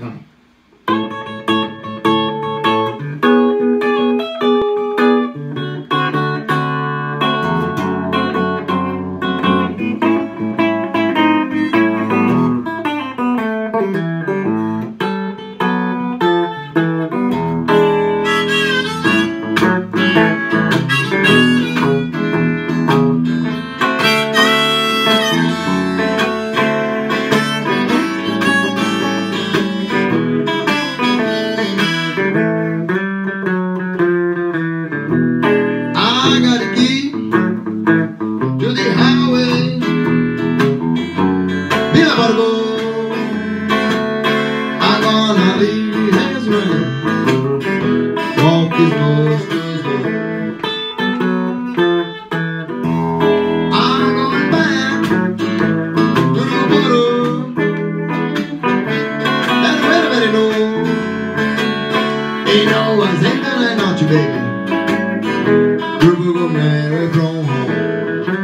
嗯。to ah, the highway. I'm gonna leave his Walk his I'm going back to the everybody knows. you, baby. will marry from home.